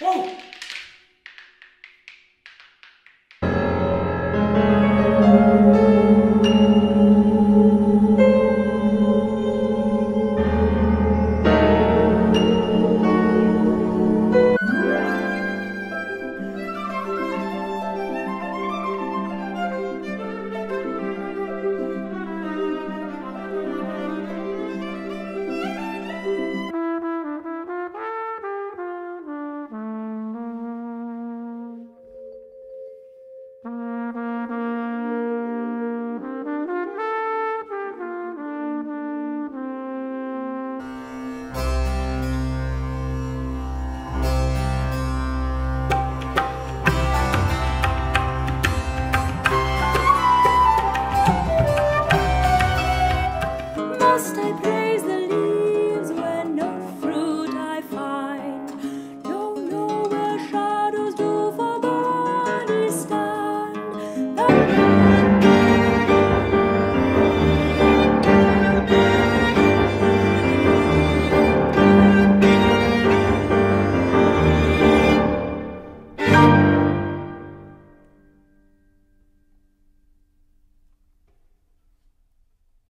Whoa! lost, I pray.